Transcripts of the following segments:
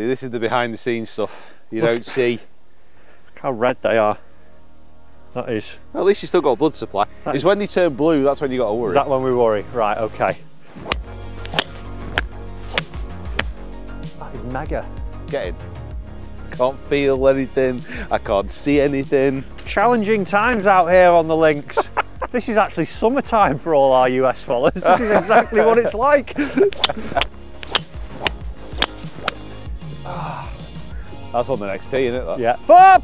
See, this is the behind the scenes stuff you Look. don't see. Look how red they are. That is. Well, at least you still got a blood supply. That it's is- when they turn blue, that's when you got to worry. Is that when we worry? Right, okay. That is mega. Get in. Can't feel anything. I can't see anything. Challenging times out here on the links. this is actually summertime for all our US followers. This is exactly what it's like. That's on the next tee, isn't it? That? Yeah.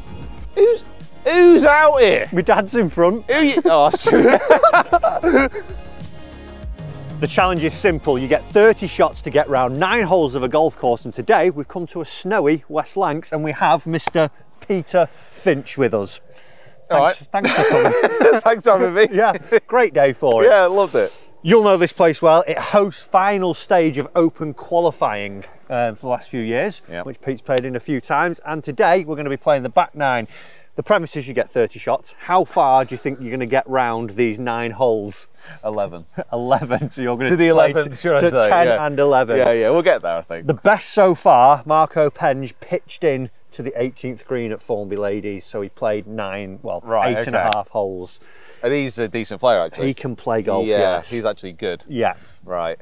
Who's, who's out here? My dad's in front. Who you? Oh, that's true. The challenge is simple. You get 30 shots to get round nine holes of a golf course. And today we've come to a snowy West Lancs and we have Mr. Peter Finch with us. All right. Thanks, thanks for coming. Thanks for having me. yeah, great day for it. Yeah, loved it. You'll know this place well. It hosts final stage of open qualifying um, for the last few years, Yeah. which Pete's played in a few times. And today we're going to be playing the back nine. The premise is you get 30 shots. How far do you think you're going to get round these nine holes? 11. 11. So you're going To the play 11th, to, should I to say, 10 yeah. and 11. Yeah, yeah, we'll get there, I think. The best so far, Marco Penge pitched in to the 18th green at Formby Ladies, so he played nine, well, Right, eight and a half holes. And he's a decent player, actually. He can play golf, yeah, yes. he's actually good. yeah. Right.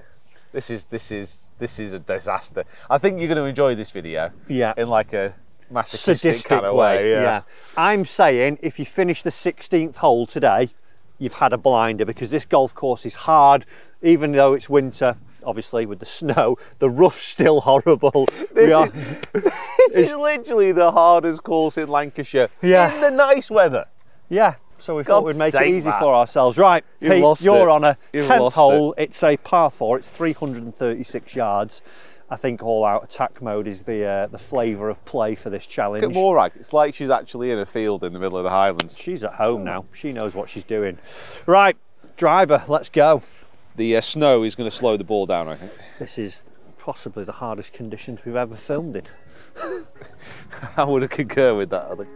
This is this is this is a disaster. I think you're going to enjoy this video. Yeah. In like a masochistic sadistic kind of way. way. yeah. I'm saying if you finish the 16th hole today, you've had a blinder because this golf course is hard, even though it's winter. Obviously, with the snow, the rough's still horrible. This are- This is literally the hardest course in Lancashire. Yeah. In the nice weather. yeah, so we thought we'd make it easy for ourselves. Right, You've Pete, you're it. on a 10th lost hole. It's a par four. It's 336 yards. I think all-out attack mode is the uh, the flavour of play for this challenge. Look at Morag. It's like she's actually in a field in the middle of the Highlands. She's at home now. She knows what she's doing. Right, driver, let's go. The uh, snow is going to slow the ball down, I think. This is possibly the hardest conditions we've ever filmed in. I would concur with that, I think.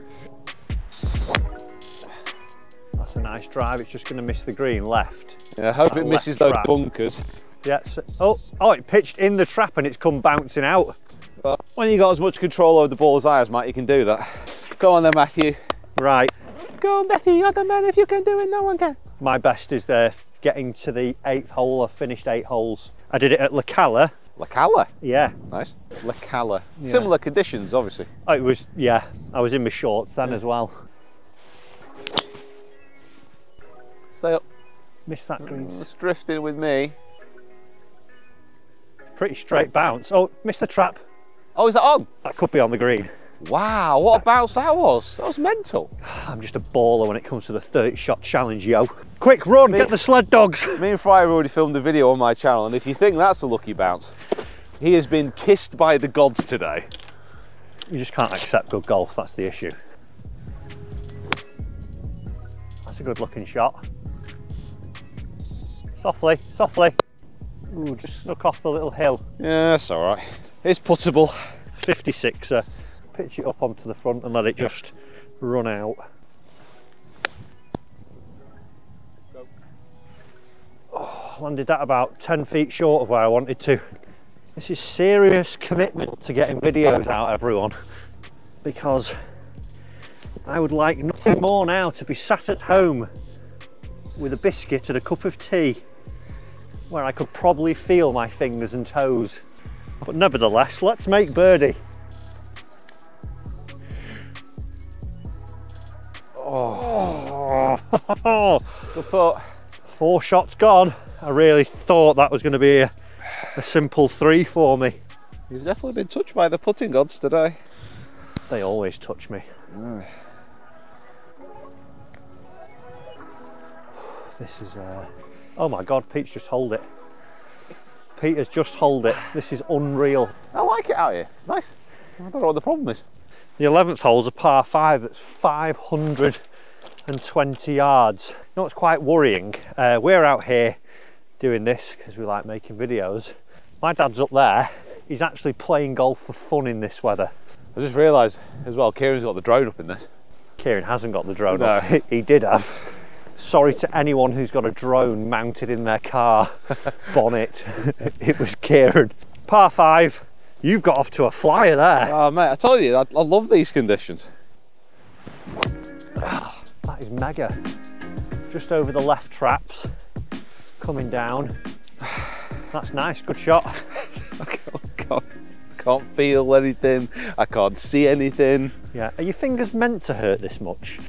That's a nice drive. It's just going to miss the green left. Yeah, I hope That it misses those trap. bunkers. Yeah. So, oh, oh, it pitched in the trap and it's come bouncing out. But when you got as much control over the ball as I has, Matt, you can do that. Go on then, Matthew. Right. Go on, Matthew. You're the man. If you can do it, no one can. My best is there getting to the eighth hole. I finished eight holes. I did it at La Cala. La Cala. Yeah. Nice. La Cala. Similar conditions, obviously. Oh, It was, yeah, I was in my shorts then as well. Stay up. Missed that mm, green. It's drifting with me. Pretty straight bounce. Oh, missed the trap. Oh, is that on? That could be on the green. Wow, what a bounce that was. That was mental. I'm just a baller when it comes to the 30 shot challenge, yo. Quick run, get the sled dogs. Me and Fry have already filmed a video on my channel, and if you think that's a lucky bounce, he has been kissed by the gods today. You just can't accept good golf, that's the issue. That's a good looking shot. Softly, softly. Ooh, just snuck off the little hill. Yeah, that's all right. It's puttable. 56er. Pitch it up onto the front and let it just run out. Oh, landed that about 10 feet short of where I wanted to. This is serious commitment to getting videos out, everyone, because I would like nothing more now to be sat at home with a biscuit and a cup of tea where I could probably feel my fingers and toes. But nevertheless, let's make birdie. Oh, Good putt. four shots gone. I really thought that was going to be a, a simple three for me. You've definitely been touched by the putting gods today. They always touch me. This is, uh... oh my God, Pete's just hold it. Peter's just hold it. This is unreal. I like it out here. It's nice. I don't know what the problem is. The 11th hole's a par five that's 520 yards. You know what's quite worrying? Uh, we're out here doing this because we like making videos. My dad's up there. He's actually playing golf for fun in this weather. I just realised as well, Kieran's got the drone up in this. Kieran hasn't got the drone No. up. He did have. Sorry to anyone who's got a drone mounted in their car bonnet. it was Kieran. Par five, You've got off to a flyer there. Oh mate, I tell you, I, I love these conditions. That is mega. Just over the left traps, coming down. That's nice, good shot. I can't, can't, can't feel anything. I can't see anything. Yeah, are your fingers meant to hurt this much?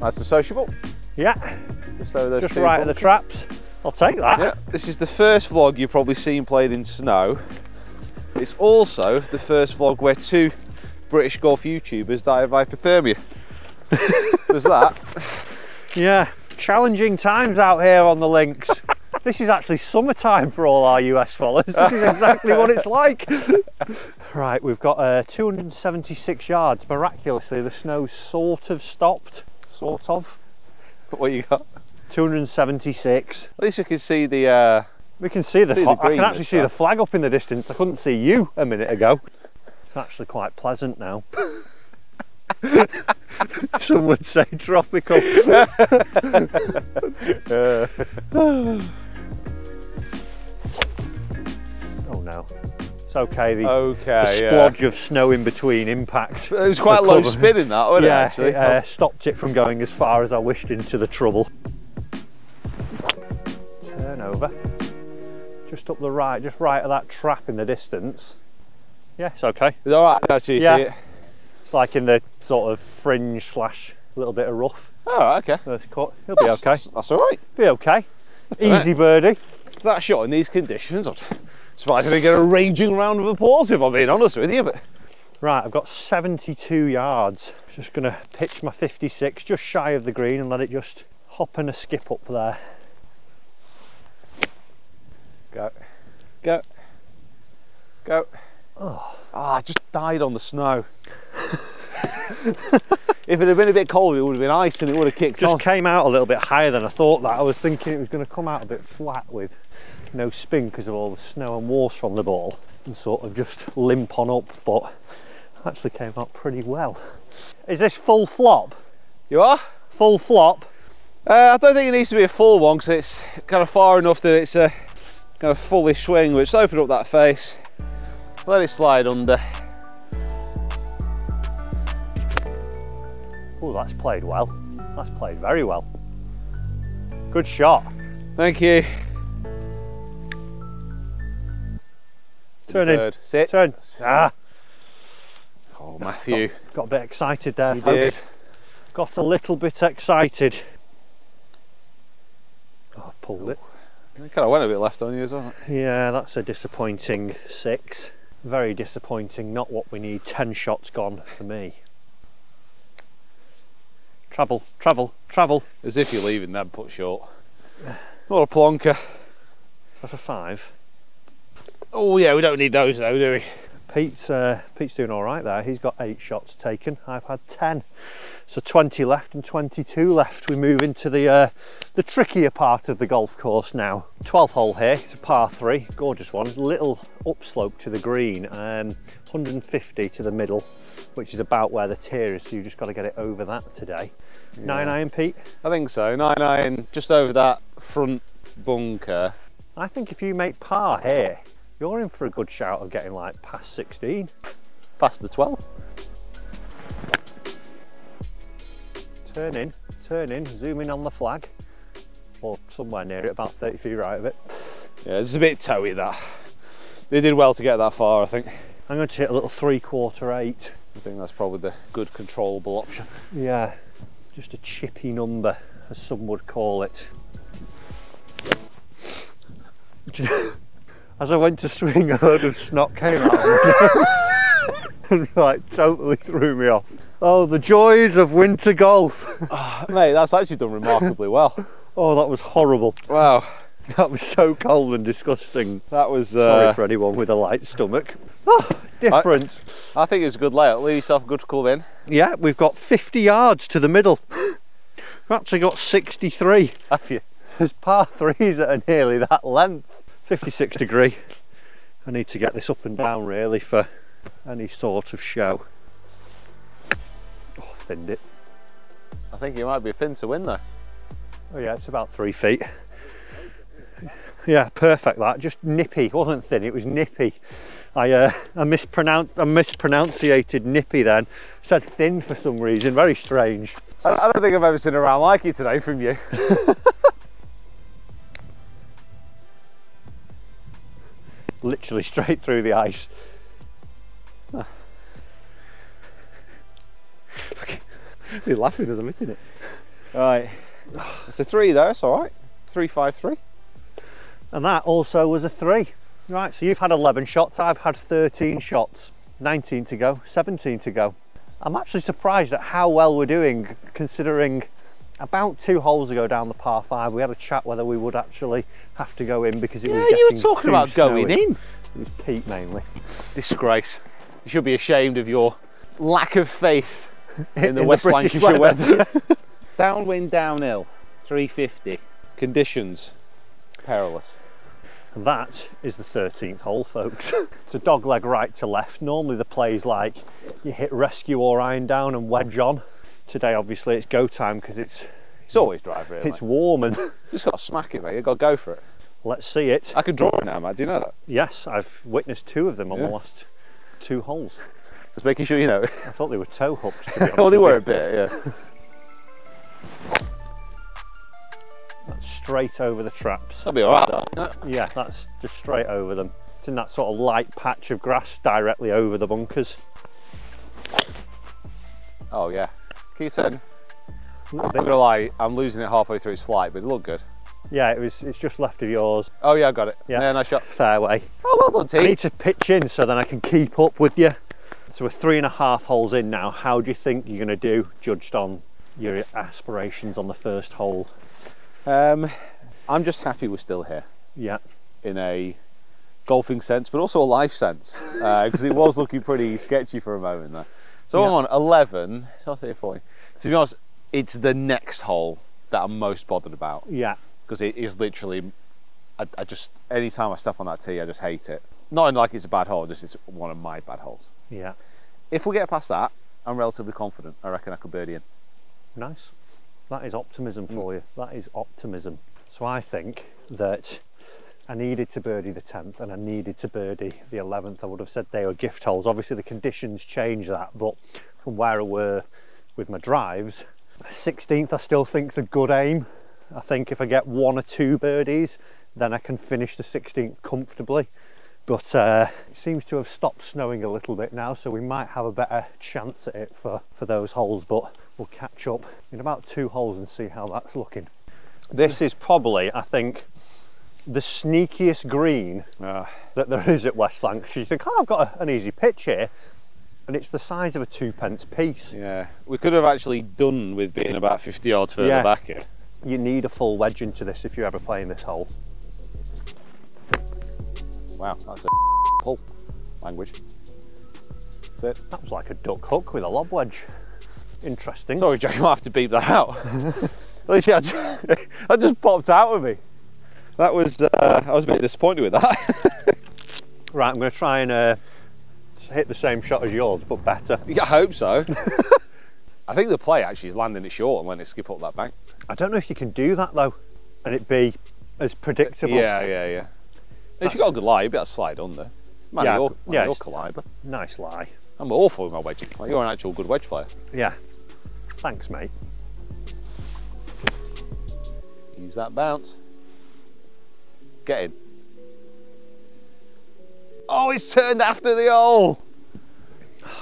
That's the sociable. Yeah, Just over those just right at the traps. I'll take that. Yeah, this is the first vlog you've probably seen played in snow. It's also the first vlog where two British golf YouTubers die of hypothermia. There's that. Yeah, challenging times out here on the links. this is actually summertime for all our US followers. This is exactly what it's like. Right, we've got uh, 276 yards. Miraculously, the snow sort of stopped. Sort of. What you got? 276. At least you can see the. Uh, We can see the, See the I can actually see the flag up in the distance. I couldn't see you a minute ago. It's actually quite pleasant now. Some would say tropical. oh no. It's okay, the, okay. the yeah. of snow in between impact. It was quite low spin in that, wasn't yeah, it? Actually, it uh, stopped it from going as far as I wished into the trouble. Turn over. Just up the right, just right of that trap in the distance. Yeah, it's okay. It's all right. Actually, you Yeah. see it. It's like in the sort of fringe slash little bit of rough. Oh, okay. Cut. He'll be That's, okay. That's, that's all right. Be okay. right. Easy birdie. That shot in these conditions, I'm surprised I didn't get a raging round of applause if I'm being honest with you. But Right, I've got 72 yards. Just gonna pitch my 56 just shy of the green and let it just hop and a skip up there. go, go, go. Oh, I just died on the snow. if it had been a bit colder, it would have been ice and it would have kicked Just on. came out a little bit higher than I thought that. I was thinking it was going to come out a bit flat with no spin because of all the snow and water from the ball and sort of just limp on up, but actually came out pretty well. Is this full flop? You are? Full flop? Uh, I don't think it needs to be a full one because it's kind of far enough that it's a kind of fully swing. which opened up that face, let it slide under. Oh, that's played well. That's played very well. Good shot. Thank you. Turn in. Bird. Sit. Turn. Ah, Oh, Matthew. got a bit excited there. You folks. did. Got a little bit excited. Oh, I've pulled it. It kind of went a bit left on you as well. Yeah, that's a disappointing six. Very disappointing. Not what we need. Ten shots gone for me. Travel, travel, travel. As if you're leaving that put short. What a plonker. That's a five. Oh yeah, we don't need those though, do we? Pete's uh, Pete's doing all right there. He's got eight shots taken. I've had ten, so 20 left and 22 left. We move into the uh, the trickier part of the golf course now. 12th hole here. It's a par three, gorgeous one. Little upslope to the green, um, 150 to the middle, which is about where the tier is. So you've just got to get it over that today. Nine iron, Pete. I think so. Nine iron, just over that front bunker. I think if you make par here, you're in for a good shout of getting like past 16. Past the 12. Turn in, turn in, zoom in on the flag, or somewhere near it, about 30 feet right of it. Yeah, it's a bit toey that. They did well to get that far, I think. I'm going to hit a little three quarter eight. I think that's probably the good controllable option. Yeah, just a chippy number, as some would call it. As I went to swing, a load of snot came out of my nose and like totally threw me off. Oh, the joys of winter golf. Ah, mate, that's actually done remarkably well. Oh, that was horrible. Wow, That was so cold and disgusting. that was. Sorry Uh, for anyone with a light stomach. Oh, different. I think it's a good layout. Leave yourself a good club in. Yeah, we've got 50 yards to the middle. We've actually got 63. Have you? There's par threes that are nearly that length. 56 degree. I need to get this up and down really for any sort of show. Oh, thinned it. I think you might be a pin to win though. Oh yeah, it's about three feet. Yeah, perfect. That just nippy. It wasn't thin. It was nippy. I uh, I mispronounced I mispronunciated nippy then. Said thin for some reason. Very strange. I, I don't think I've ever seen a round like it today from you. Literally straight through the ice. You're laughing as I'm hitting it. Right. It's a three though, it's alright. Three five three. And that also was a three. Right, so you've had 11 shots, I've had 13 shots. 19 to go, 17 to go. I'm actually surprised at how well we're doing considering about two holes ago down the par five we had a chat whether we would actually have to go in because it Yeah, was getting you were talking too about snowy. going in. It was Pete mainly. Disgrace. You should be ashamed of your lack of faith in, In the the West British Lancashire weather. weather. Downwind, downhill, 350. Conditions, perilous. That is the 13th hole, folks. it's a dog leg right to left. Normally the play's like you hit rescue or iron down and wedge on. Today, obviously, it's go time because it's It's always drive really. it's warm and just got to smack it, mate. You've got to go for it. let's see it. I can draw it now, Matt. Do you know that? Yes, I've witnessed two of them on the Yeah. last two holes. Just making sure you know. I thought they were toe hooks. To be oh, honest well, they were a bit, yeah. That's straight over the traps. That'll be alright. though. Yeah, that's just straight over them. It's in that sort of light patch of grass directly over the bunkers. Oh yeah. Can you turn? A I'm not gonna lie, I'm losing it halfway through its flight, but it looked good. Yeah, it was. It's just left of yours. Oh yeah, I got it. Yeah. Yeah, nice shot. Fairway. Oh, well done, I T. need to pitch in so then I can keep up with you. So we're three and a half holes in now. How do you think you're going to do, judged on your aspirations on the first hole? Um, I'm just happy we're still here Yeah, in a golfing sense, but also a life sense, because it was looking pretty sketchy for a moment there. So Yeah. I'm on 11. So 30, 40. To be honest, it's the next hole that I'm most bothered about yeah, because it is literally. I, I just anytime I step on that tee, I just hate it. Not in like it's a bad hole, just it's one of my bad holes. yeah. If we get past that, I'm relatively confident. I reckon I could birdie in. Nice. That is optimism for mm. you. That is optimism. So I think that I needed to birdie the 10th and I needed to birdie the 11th. I would have said they were gift holes. Obviously, the conditions change that, but from where I were with my drives, 16th I still think is a good aim. I think if I get one or two birdies, then I can finish the 16th comfortably. But uh, it seems to have stopped snowing a little bit now, so we might have a better chance at it for, for those holes. But we'll catch up in about two holes and see how that's looking. This is probably, I think, the sneakiest green Uh, that there is at West Lancashire. You think, oh, I've got a, an easy pitch here, and it's the size of a two pence piece. yeah, we could have actually done with being about 50 yards further Yeah. back here. You need a full wedge into this if you're ever playing this hole. Wow, that's a pull language. That's it. That was like a duck hook with a lob wedge. Interesting. Sorry, Joe, you might have to beep that out. Literally, I that just popped out of me. That was, uh, I was a bit disappointed with that. Right, I'm going to try and uh, hit the same shot as yours, but better. yeah, I hope so. I think the play actually is landing it short and letting it skip up that bank. I don't know if you can do that though, and it be as predictable. Yeah, yeah, yeah. If you've got a good lie, you'd be able to slide under. Man, Yeah, you're, yeah, you're caliber. Nice lie. I'm awful with my wedging. Like, you're an actual good wedge player. Yeah. Thanks, mate. Use that bounce. Get in. Oh, it's turned after the hole.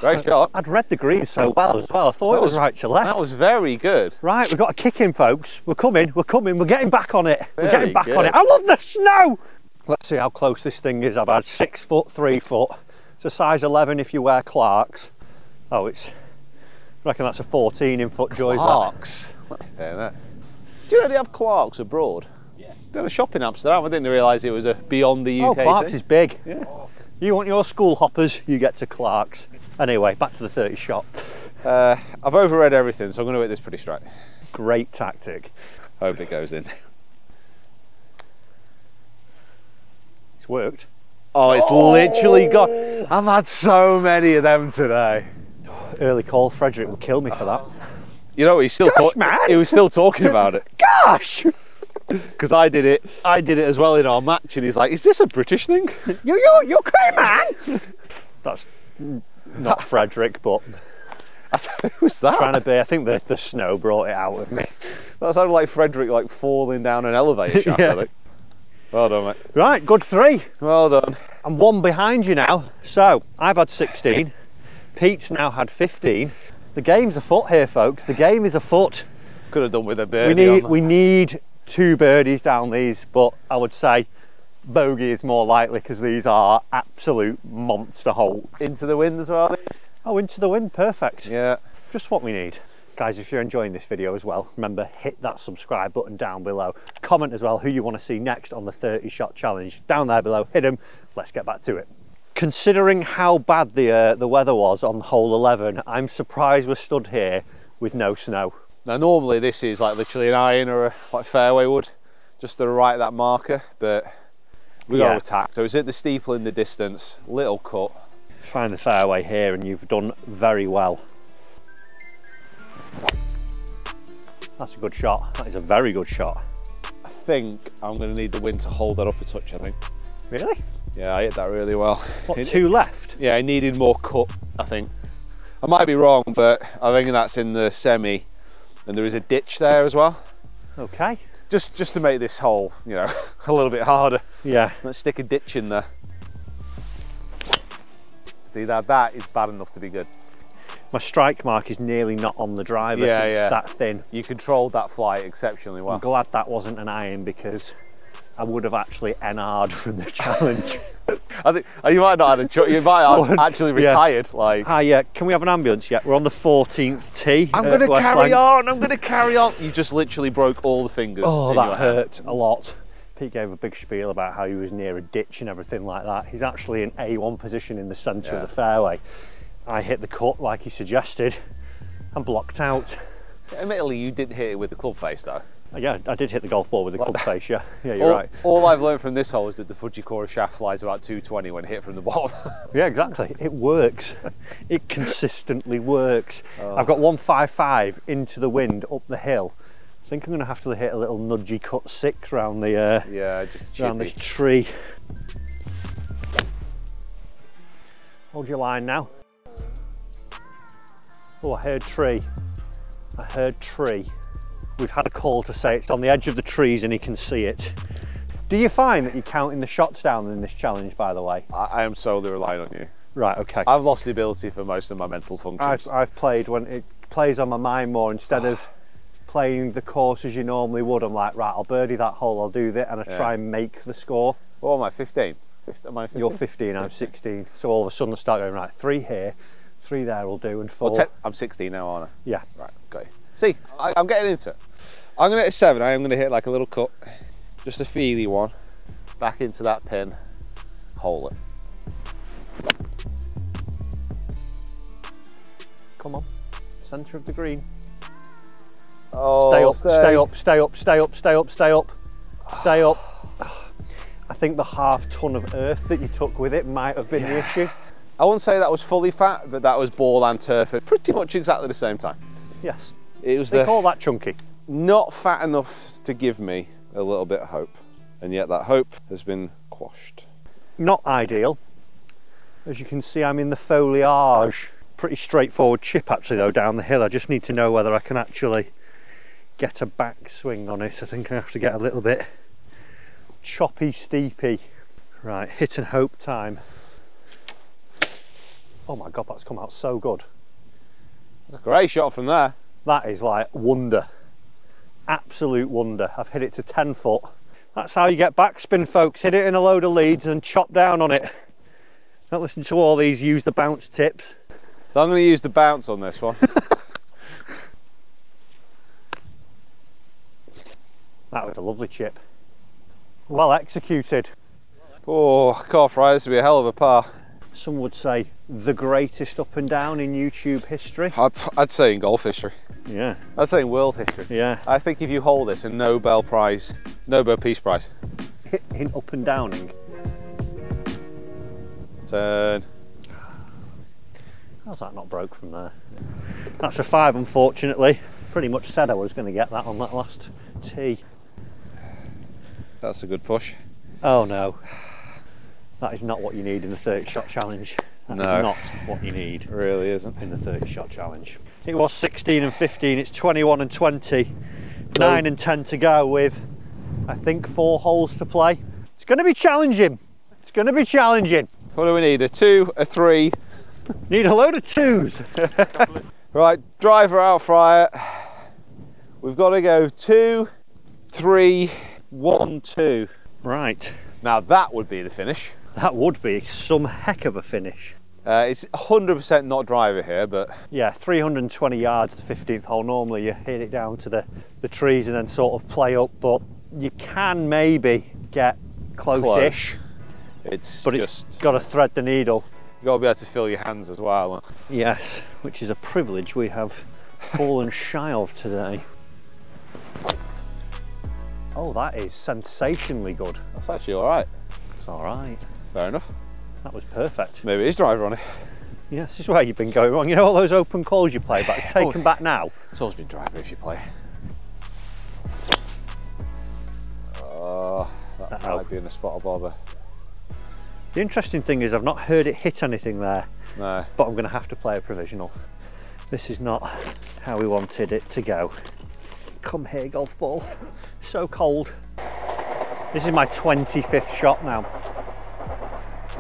Great shot. I'd read the green so well as well. I thought That it was, was- right to left. That was very good. Right, we've got a kick in, folks. We're coming, we're coming, we're getting back on it. we're getting back on it. I love the snow! Let's see how close this thing is. I've had six foot, three foot. It's a size 11 if you wear Clarks. Oh, it's, I reckon that's a 14 in FootJoys. Clarks. No. Do you know they have Clarks abroad? Had a shop in Amsterdam. I didn't realise it was a beyond the UK. Oh, Clarks thing. is big. Yeah. You want your school hoppers, you get to Clarks. Anyway, back to the 30 shot. Uh, I've overread everything, so I'm going to hit this pretty straight. Great tactic. Hope it goes in. It's worked. Oh, it's literally got. I've had so many of them today. Early call, Frederick will kill me for that. You know, he's still Gosh, talking. man. He was still talking about it. Gosh! Because I did it, I did it as well in our match, and he's like, "Is this a British thing?" You, you, you okay, man? That's not Frederick, but Who's that? trying to be. I think the, the snow brought it out of me. That sounded like Frederick like falling down an elevator shaft. Yeah. Well done, mate. Right, good three. Well done. I'm one behind you now. So I've had 16. Pete's now had 15. The game's afoot here, folks. The game is afoot. Could have done with a We need we need two birdies down these, but I would say bogey is more likely because these are absolute monster holes. into the wind as well. Oh, into the wind, perfect. Yeah. Just what we need. Guys, if you're enjoying this video as well, remember hit that subscribe button down below. Comment as well who you want to see next on the 30 shot challenge. Down there below, hit them. Let's get back to it. Considering how bad the uh, the weather was on hole 11, I'm surprised we're stood here with no snow. Now normally this is like literally an iron or a like fairway wood, just to the right of that marker, but we got Yeah. to attack. So it's at the steeple in the distance, little cut. Find the fairway here and you've done very well. That's a good shot. That is a very good shot. I think I'm going to need the wind to hold that up a touch. I think. Really? Yeah, I hit that really well. What, It- two left? Yeah, I needed more cut. I think. I might be wrong, but I think that's in the semi, and there is a ditch there as well. Okay. Just just to make this hole, you know, a little bit harder. Yeah. Let's stick a ditch in there. See that that is bad enough to be good. My strike mark is nearly not on the driver. Yeah, it's yeah. that thin. You controlled that flight exceptionally well. I'm glad that wasn't an iron because I would have actually NR'd from the challenge. I think oh, you might not have had a cho- you might have actually yeah. retired. Like Hi, yeah, can we have an ambulance yet? We're on the 14th tee. I'm gonna carry Lang- on. I'm gonna carry on. You just literally broke all the fingers. Oh, that hurt a lot. Pete gave a big spiel about how he was near a ditch and everything like that. He's actually in A1 position in the centre Yeah. of the fairway. I hit the cut like he suggested and blocked out. Admittedly, you didn't hit it with the club face though. Uh, Yeah, I did hit the golf ball with the club face, yeah. Yeah, you're all, right. all I've learned from this hole is that the Fujikura shaft flies about 220 when hit from the bottom. Yeah, exactly. It works. It consistently works. Oh. I've got 155 into the wind up the hill. I think I'm going to have to hit a little nudgy cut six round the uh, yeah, just around this tree. Hold your line now. Oh, I heard tree. I heard tree. We've had a call to say it's on the edge of the trees and he can see it. Do you find that you're counting the shots down in this challenge, by the way? I, I am solely relying on you. Right, okay. I've lost the ability for most of my mental functions. I've, I've played when it plays on my mind more instead of playing the course as you normally would. I'm like, right, I'll birdie that hole, I'll do that, and I Yeah. try and make the score. What am I? 15. 15 am I 15? You're 15, I'm 16. So all of a sudden I start going, right, three here, three there will do, and four. Well, I'm 16 now, aren't I? Yeah. Right, okay. See, I, I'm getting into it. I'm going to hit a seven. I am going to hit like a little cut, just a feely one, back into that pin, hole it. Come on, centre of the green. Oh, stay up, stay up, stay up, stay up, stay up, stay up, stay up. I think the half ton of earth that you took with it might have been the issue. I wouldn't say that was fully fat, but that was ball and turf at pretty much exactly the same time. Yes, It was they the call that chunky. not fat enough to give me a little bit of hope, and yet that hope has been quashed. Not ideal. As you can see, I'm in the foliage. Pretty straightforward chip actually though down the hill. I just need to know whether I can actually get a backswing on it. I think I have to get a little bit choppy steepy. Right, hit and hope time. Oh my god, that's come out so good. Great shot from there. That is like wonder. Absolute wonder. I've hit it to 10 foot. That's how you get backspin, folks. Hit it in a load of leads and chop down on it. Don't listen to all these use the bounce tips. So I'm going to use the bounce on this one. That was a lovely chip. Well executed. oh, calf right, this would be a hell of a par. Some would say the greatest up and down in YouTube history. I'd, I'd say in golf history. Yeah, I'd say in world history. yeah. I think if you hold this, a Nobel Prize, Nobel Peace Prize. In up and downing. Turn. How's that not broke from there? That's a five, unfortunately. Pretty much said I was going to get that on that last tee. That's a good push. Oh no. That is not what you need in the 30 shot challenge. That is No. not what you need It really isn't. in the 30 shot challenge. It was 16 and 15, it's 21 and 20. 9 and 10 to go with, I think, four holes to play. It's going to be challenging. It's going to be challenging. What do we need? A two, a three. Need a load of twos. Right, driver out fryer. We've got to go two, three, one, two. Right, Now that would be the finish. That would be some heck of a finish. Uh, it's 100% not driver here, but Yeah, 320 yards, the 15th hole. Normally you hit it down to the, the trees and then sort of play up, but you can maybe get close-ish, it's but just it's got to thread the needle. You've got to be able to feel your hands as well. Yes, which is a privilege we have fallen shy of today. Oh, that is sensationally good. That's actually all right. It's all right. Fair enough. That was perfect. Maybe it is driver on it. Yes, this is where you've been going wrong. You know all those open calls you play back, take Oh. them back now. It's always been driver if you play. Oh, that Uh-oh. might be in a spot of bother. The interesting thing is I've not heard it hit anything there. No. but I'm going to have to play a provisional. This is not how we wanted it to go. Come here, golf ball. So cold. This is my 25th shot now.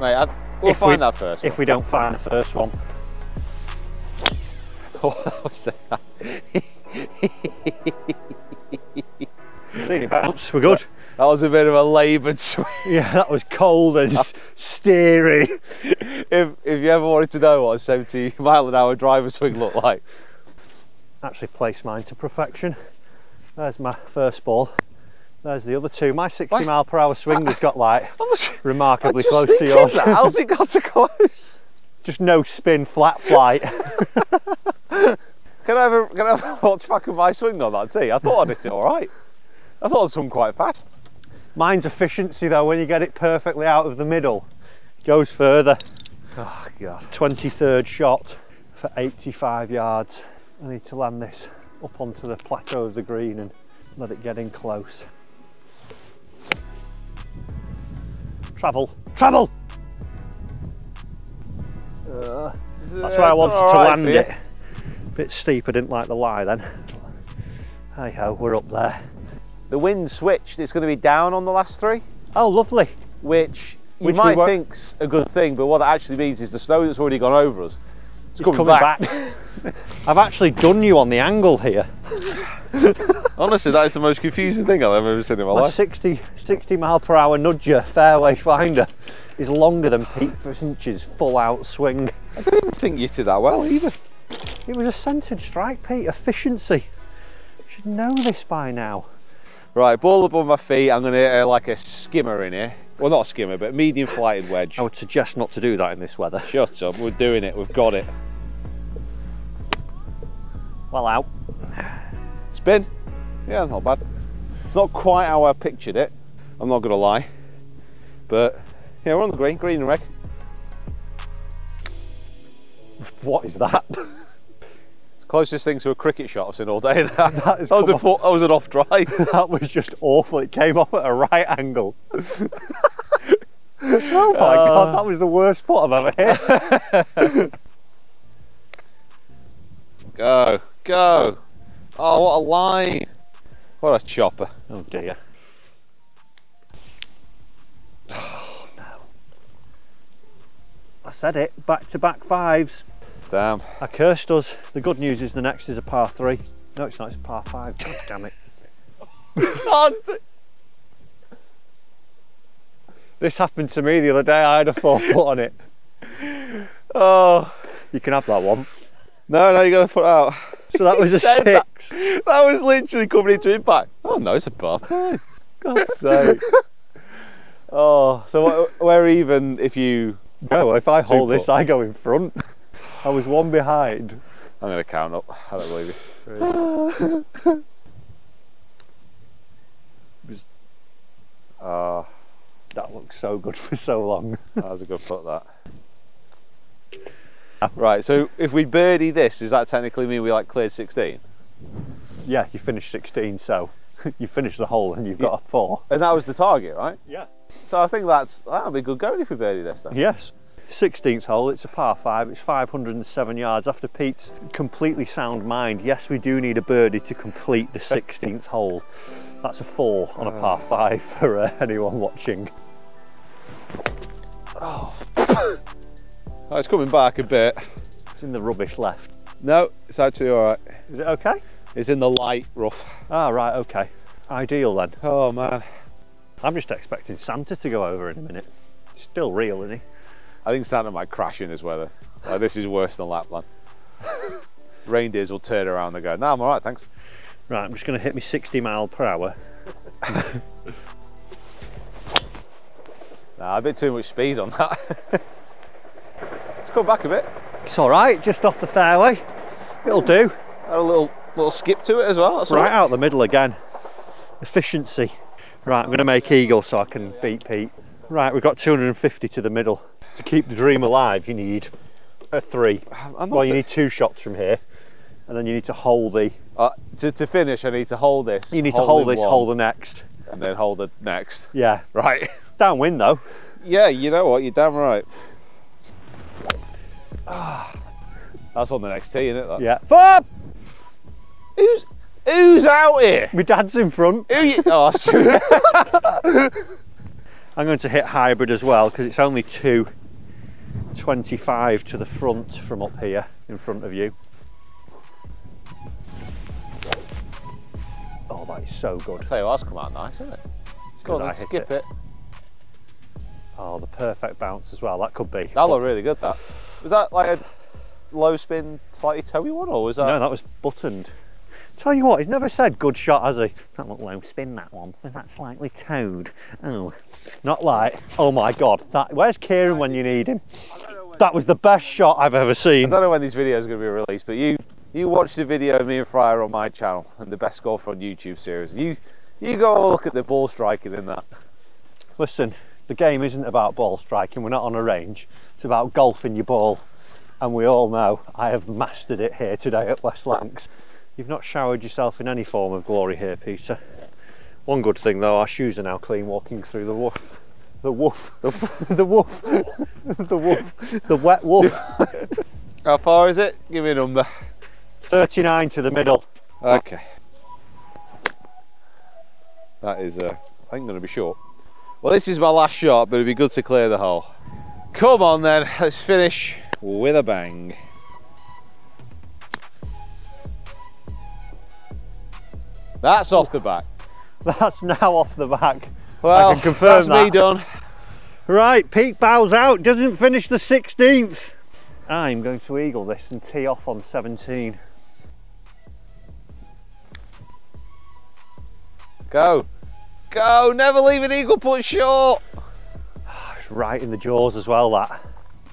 Mate, I, we'll If we- find that first. If we don't find the first one, oh, What was that? see bounce. We're good. That was a bit of a laboured swing. Yeah, that was cold and steery. if, if you ever wanted to know what a 70 mile an hour driver swing looked like, Actually, placed mine to perfection. There's my first ball. There's the other two. My 60 Why- mile per hour swing has got like was, remarkably close to yours. that. How's it got so close? Just no spin, flat flight. Can I have a, can I watch back of my swing on that tee? I thought I'd hit it all right. I thought I'd swung quite fast. Mine's efficiency though, when you get it perfectly out of the middle, goes further. Oh god. 23rd shot for 85 yards. I need to land this up onto the plateau of the green and let it get in close. Travel, travel! Uh, that's where I wanted to land it. Bit steep, I didn't like the lie then. Hey ho, we're up there. The wind switched. It's going to be down on the last three, Oh, lovely. which you Which we might think's a good thing, but what that actually means is the snow that's already gone over us. It's, It's coming back. I've actually done you on the angle here. Honestly, that is the most confusing thing I've ever seen in my My life. 60, 60 mile per hour nudger fairway finder is longer than Pete Finch's full out swing. I didn't think you did that well either. It was a centered strike, Pete. Efficiency. You should know this by now. Right, ball above my feet. I'm going to hit uh, like a skimmer in here. Well, not a skimmer, but a medium flighted wedge. I would suggest not to do that in this weather. Shut up, we're doing it. We've got it. Well out. Spin. Yeah, not bad. It's not quite how I pictured it. I'm not going to lie. But yeah, we're on the green, green and red. What is that? Closest thing to a cricket shot I've seen all day. That, That is that, was, come that was an off drive. that was just awful. It came off at a right angle. oh my uh, god, that was the worst spot I've ever hit. Go, go. Oh, what a line. What a chopper. Oh dear. Oh no. I said it, back to back fives. Damn. I cursed us. The good news is the next is a par three. No, it's not, it's a par five. God damn it. This happened to me the other day. I had a four foot on it. Oh. You can have that one. No, no, you got to put out. So that was a said that. six. That was literally coming into impact. Oh no, it's a par five. God's sake. Oh, so where even if you. No, if I hold this, I go in front. I was one behind. I'm going to count up. I don't believe you. Oh, That looks so good for so long. that was a good putt. That. Right, so if we birdie this, does that technically mean we like cleared 16? Yeah, you finished 16, so you finished the hole and you've got a four. And that was the target, right? Yeah. So I think that's that'll be good going if we birdie this then. Yes. 16th hole, it's a par 5, it's 507 yards. After Pete's completely sound mind, yes, we do need a birdie to complete the 16th hole. That's a 4 on a par 5 for uh, anyone watching. Oh, it's coming back a bit. It's in the rubbish left. No, it's actually all right. Is it okay? It's in the light rough. Ah, right, okay. Ideal then. Oh man. I'm just expecting Santa to go over in a minute. Still real, isn't he? I think Santa might crash in this weather. Like, this is worse than Lapland. Reindeers will turn around and go, no, I'm all right, thanks. Right, I'm just going to hit me 60 mile per hour. Nah, a bit too much speed on that. Let's go back a bit. It's all right, just off the fairway. It'll do. Had a little little skip to it as well. That's all Right out the middle again. Efficiency. Right, I'm going to make eagle so I can beat Pete. Right, we've got 250 to the middle. To keep the dream alive, you need a three. Well, you need two shots from here, and then you need to hold the. Uh, to, to finish, I need to hold this. You need to hold this, one, hold the next. and then hold the next. Yeah, Right. downwind though. Yeah, you know what? You're damn right. Ah, That's on the next tee, isn't it? That? Yeah. Up! Who's who's out here? My dad's in front. Who you? Oh, that's true. I'm going to hit hybrid as well because it's only 225 to the front from up here in front of you. Oh, that is so good. Tell you what, that's come out nice, isn't it? Go on, I skip it. it. Oh, the perfect bounce as well. That could be. That looked really good. That was that like a low spin, slightly toey one, or was that? No, that was buttoned. Tell you what, he's never said good shot, has he? Oh, that looked low spin, that one. Was that slightly towed? Oh, not like, oh my God. That, where's Kieran when you need him? That was the best shot I've ever seen. I don't know when this video is going to be released, but you you watch the video of me and Fryer on my channel and the best golfer on YouTube series. You you go look at the ball striking in that. Listen, the game isn't about ball striking. We're not on a range. It's about golfing your ball. And we all know I have mastered it here today at West Lancs. You've not showered yourself in any form of glory here, Peter. One good thing though, our shoes are now clean walking through the woof. The woof. the woof. the woof. The wet woof. How far is it? Give me a number. 39 to the middle. Okay. That is, uh, I think, going to be short. Well, this is my last shot, but it'd be good to clear the hole. Come on then, let's finish with a bang. That's off the back. That's now off the back. Well, I can confirm that's me done. Right, Pete bows out, doesn't finish the 16th. I'm going to eagle this and tee off on 17. Go. Go, never leave an eagle putt short. It's right in the jaws as well, that.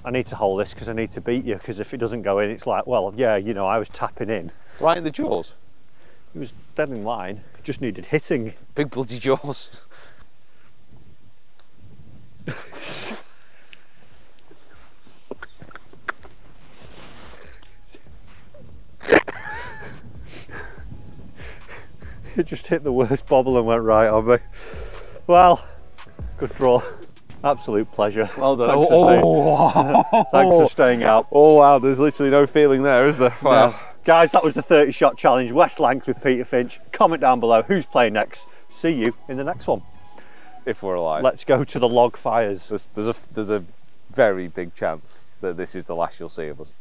I need to hold this because I need to beat you because if it doesn't go in, it's like, well, yeah, you know, I was tapping in. Right in the jaws. It was dead in line, just needed hitting. Big bloody jaws. It just hit the worst bobble and went right on me. Well, good draw. Absolute pleasure. Well done. Thanks, for, staying, Oh, thanks for staying out. oh wow, there's literally no feeling there, is there? Wow. Yeah. Guys, that was the 30 shot challenge, West Lancs with Peter Finch. Comment down below who's playing next. See you in the next one. If we're alive. Let's go to the log fires. There's, there's a there's a very big chance that this is the last you'll see of us.